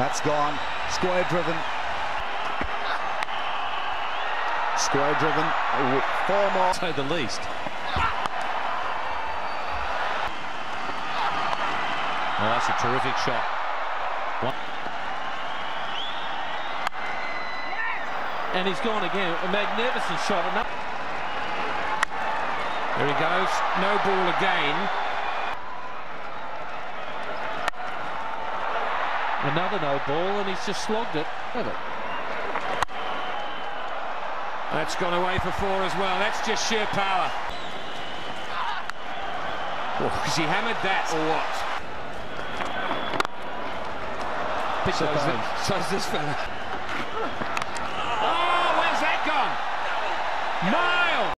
That's gone. Square driven. Square driven. Four more. say the least. Oh, that's a terrific shot. One. And he's gone again. A magnificent shot. There he goes. No ball again. Another no ball, and he's just slogged it. That's gone away for four as well. That's just sheer power. Has he hammered that or what? So's, it, so's this fella. Oh, where's that gone? Miles!